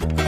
Bye.